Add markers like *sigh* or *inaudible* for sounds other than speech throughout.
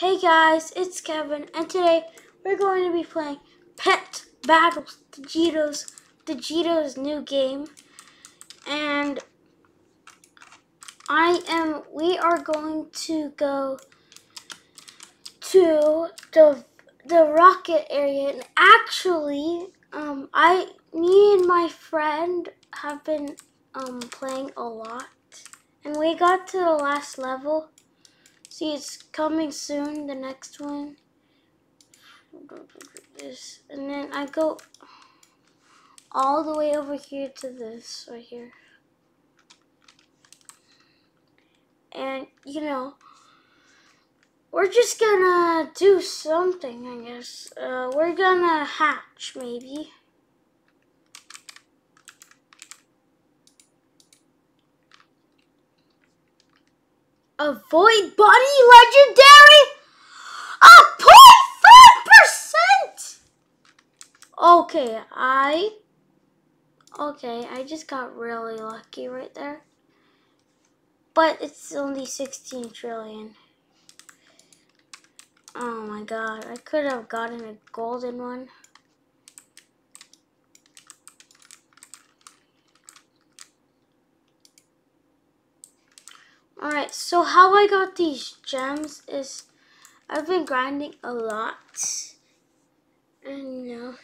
Hey guys, it's Kevin, and today we're going to be playing Pet Battles, Digito's, Digito's new game. And I am, we are going to go to the, the rocket area. And actually, um, I, me and my friend have been um, playing a lot. And we got to the last level. See, it's coming soon, the next one. This, and then I go all the way over here to this, right here. And, you know, we're just gonna do something, I guess. Uh, we're gonna hatch, maybe. Avoid Bunny Legendary? A 0.5%! Okay, I... Okay, I just got really lucky right there. But it's only 16 trillion. Oh my god, I could have gotten a golden one. Alright, so how I got these gems is I've been grinding a lot. And you know.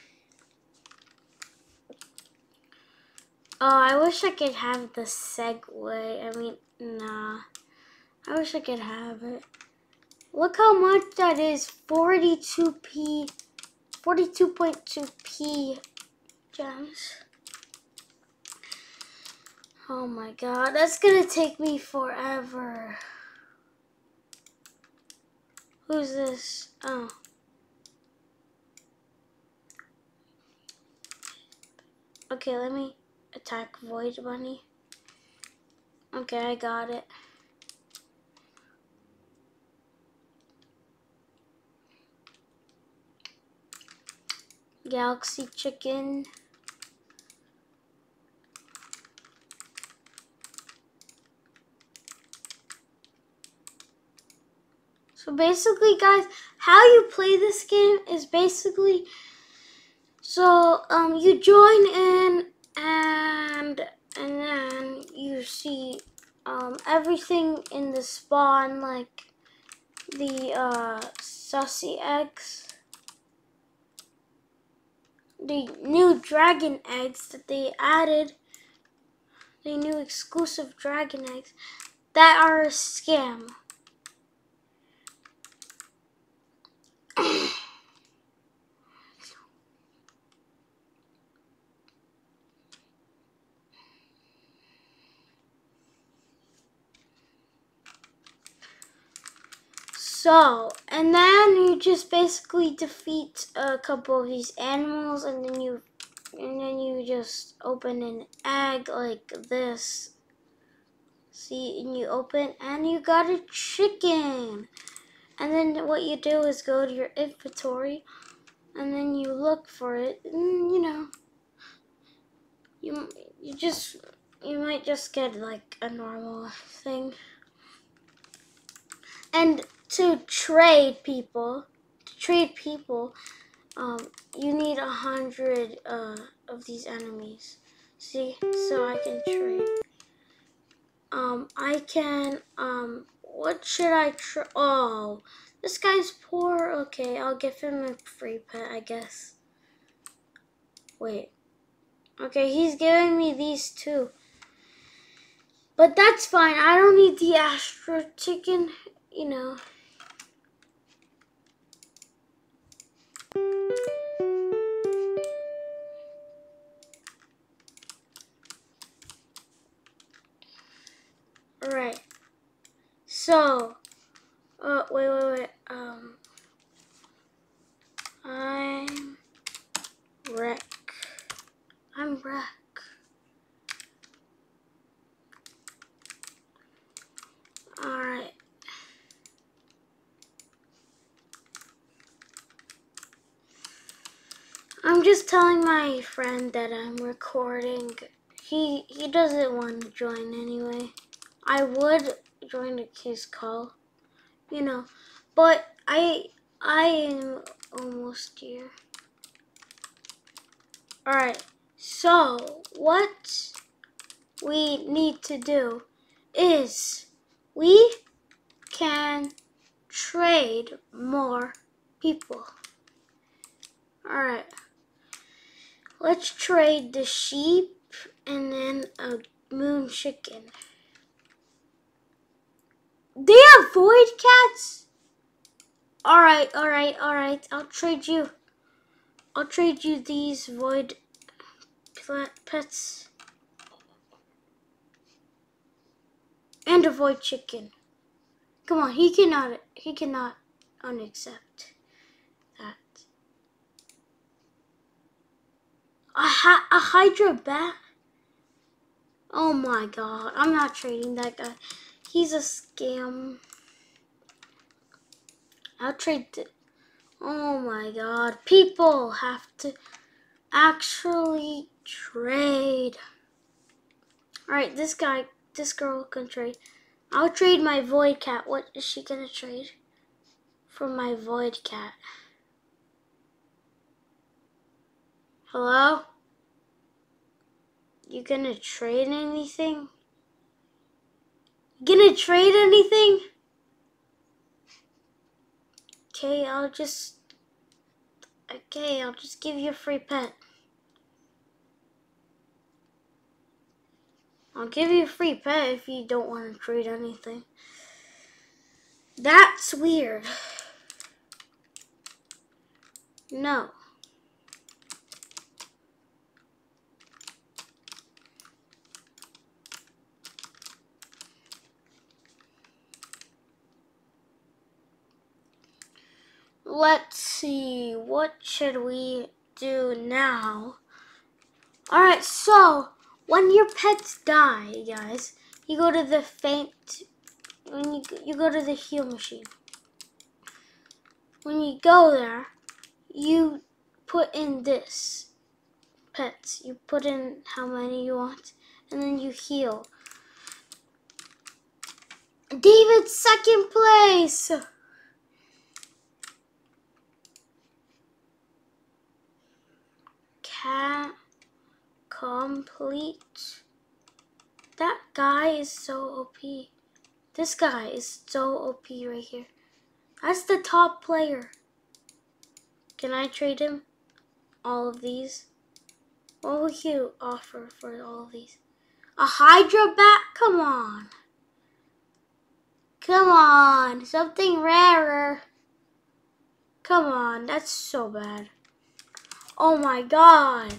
Oh, I wish I could have the Segway. I mean, nah. I wish I could have it. Look how much that is. 42p. 42.2p gems. Oh my god, that's gonna take me forever. Who's this? Oh. Okay, let me attack Void Bunny. Okay, I got it. Galaxy Chicken. So basically, guys, how you play this game is basically so um you join in and and then you see um everything in the spawn like the uh sussy eggs the new dragon eggs that they added the new exclusive dragon eggs that are a scam So, and then you just basically defeat a couple of these animals and then you and then you just open an egg like this. See, and you open and you got a chicken. And then what you do is go to your inventory and then you look for it and you know you you just you might just get like a normal thing. And to trade people, to trade people, um, you need a hundred uh, of these enemies. See, so I can trade. Um, I can, um, what should I try? Oh, this guy's poor. Okay, I'll give him a free pet, I guess. Wait. Okay, he's giving me these two. But that's fine. I don't need the Astro Chicken, you know. So, uh, wait, wait, wait. Um, I'm wreck. I'm wreck. Alright. I'm just telling my friend that I'm recording. He he doesn't want to join anyway. I would join his call, you know, but I I am almost here. Alright, so what we need to do is we can trade more people. Alright. Let's trade the sheep and then a moon chicken. They have void cats? Alright, alright, alright. I'll trade you. I'll trade you these void pets. And a void chicken. Come on, he cannot he cannot unaccept. That. A, ha a Hydra bat? Oh my god, I'm not trading that guy. He's a scam. I'll trade it. Oh my god, people have to actually trade. Alright, this guy, this girl can trade. I'll trade my void cat. What is she gonna trade? For my void cat. Hello? You gonna trade anything? Gonna trade anything? Okay, I'll just... Okay, I'll just give you a free pet. I'll give you a free pet if you don't want to trade anything. That's weird. *sighs* No. Let's see, what should we do now? Alright, so when your pets die, guys, you go to the faint, when you, you go to the heal machine. When you go there, you put in this pets. You put in how many you want, and then you heal. David, second place! Cat complete. That guy is so OP. This guy is so OP right here. That's the top player. Can I trade him all of these? What will you offer for all of these? A Hydra bat? Come on. Come on. Something rarer. Come on. That's so bad. Oh my god.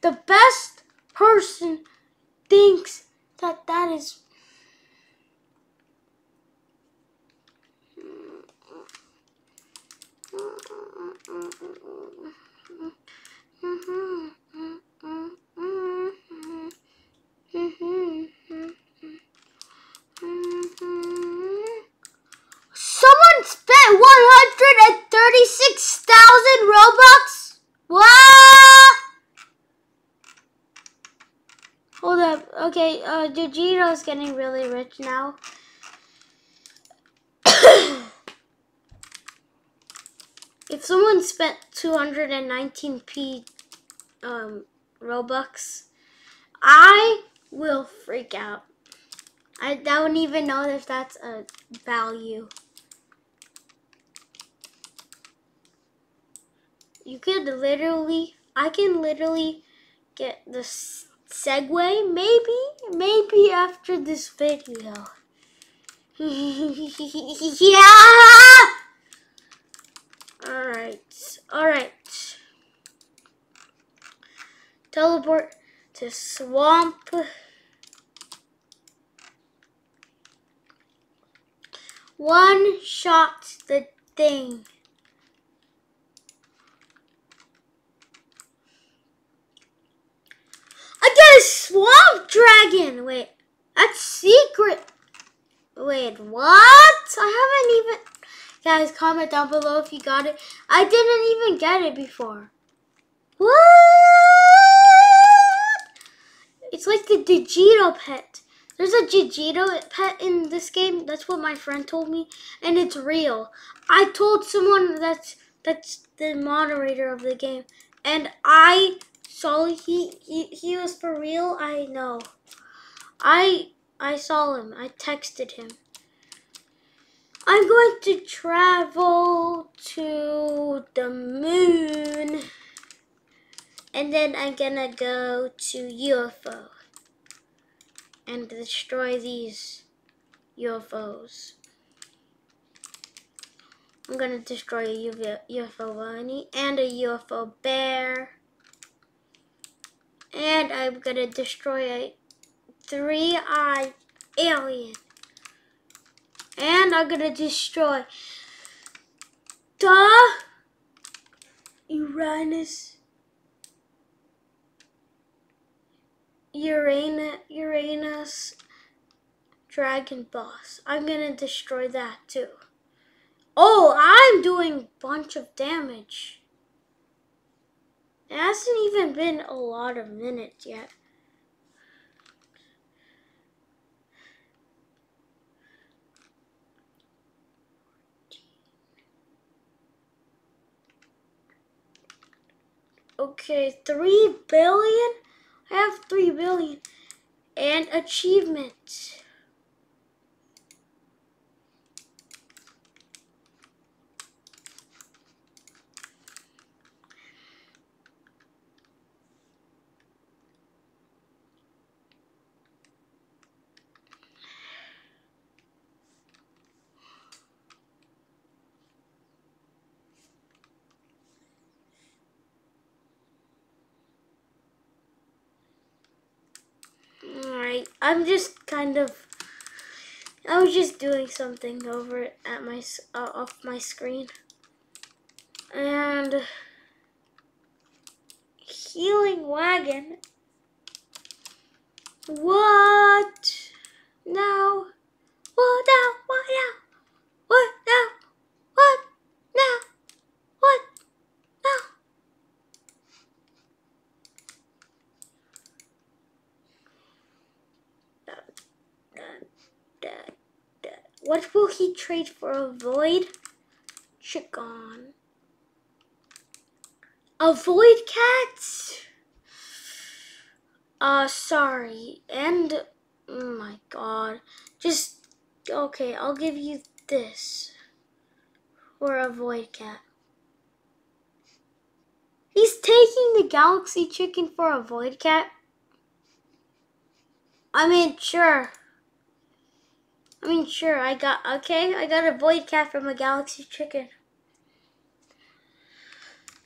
The best person thinks that that is Someone spent 136,000 Robux what? Hold up. Uh, getting really rich now. *coughs* if someone spent 219p um, Robux, I will freak out. I don't even know if that's a value. you could literally, I can literally get the Segway, maybe, maybe after this video. *laughs* yeah! Alright, alright. Teleport to swamp. One shot the thing. Swamp dragon. Wait, that's secret. Wait, what? I haven't even. Guys, comment down below if you got it. I didn't even get it before. What? It's like the Digito pet. There's a Digito pet in this game. That's what my friend told me, and it's real. I told someone that's that's the moderator of the game, and I saw he he, he was for real. I know. I I saw him. I texted him. I'm going to travel to the moon. And then I'm gonna go to UFO and destroy these UFOs. I'm gonna destroy a UFO bunny and a UFO bear. And I'm gonna destroy a three-eyed alien. And I'm gonna destroy the Uranus Uranus, Uranus Dragon Boss. I'm gonna destroy that too. Oh, I'm doing bunch of damage. It hasn't even been a lot of minutes yet. Okay, three billion? I have 3 billion. And achievements. Alright, I'm just kind of, I was just doing something over at my, uh, off my screen. And, healing wagon. What? Now? What now? What now? What now? What now? What now? What will he trade for a void chicken? A void cat? Uh, sorry. And, oh my god. Just, okay, I'll give you this for a void cat. He's taking the galaxy chicken for a void cat? I mean, sure. I mean, sure, I got, okay, I got a void cat from a galaxy chicken.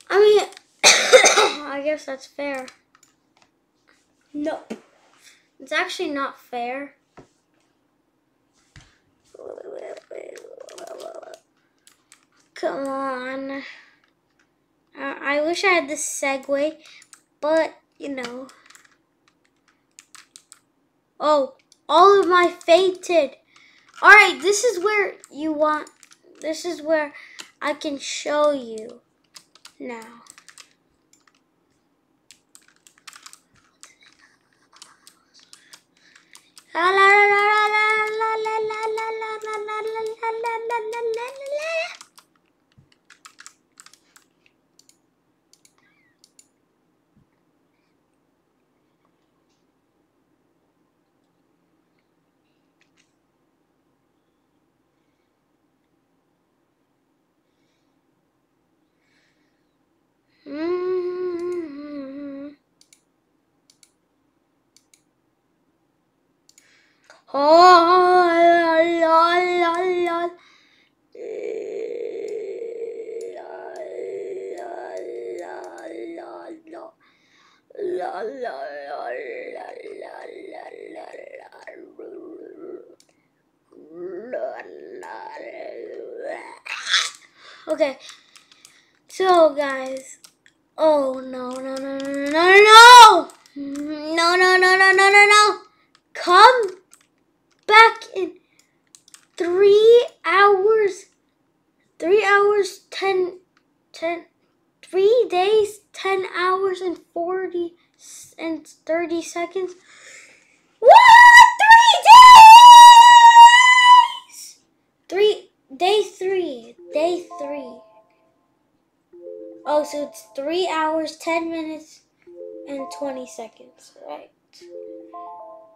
I mean, *coughs* I guess that's fair. Nope. It's actually not fair. Come on. I wish I had this Segway, but, you know. Oh, all of my fated. All right, this is where you want, this is where I can show you now. La la la Okay, so guys, oh no no no no no no no no no no no no no come back in three hours, three hours, ten, ten, three days, ten hours and forty and thirty seconds. What? Three days? Three day three, day three. Oh, so it's three hours, ten minutes, and twenty seconds, right?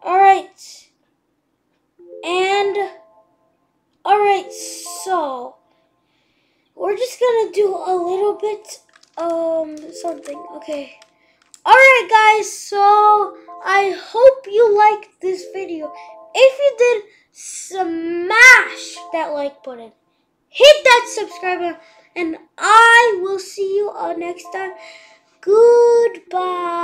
All right. So we're just gonna do a little bit, um, something, okay. All right, guys, so I hope you liked this video. If you did, smash that like button. Hit that subscribe button. And I will see you all next time. Goodbye.